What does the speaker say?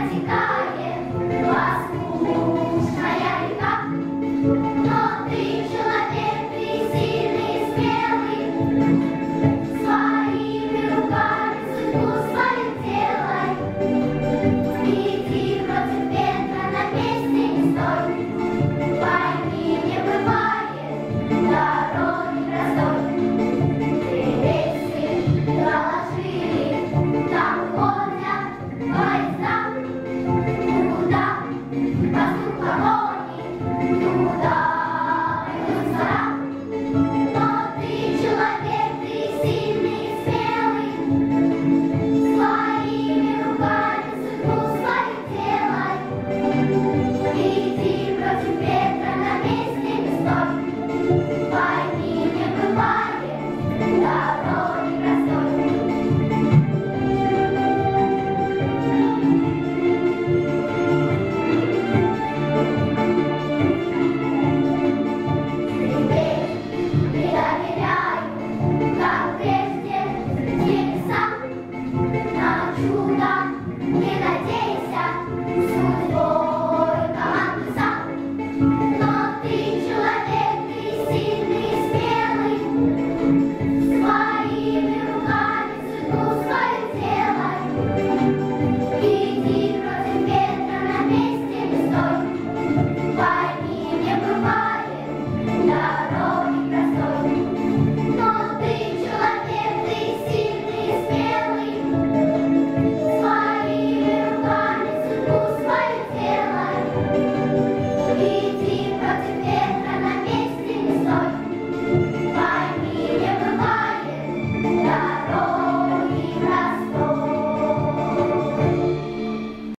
música. When I did.